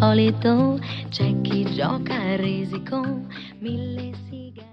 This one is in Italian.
solito c'è chi gioca a risico, mille sigarette.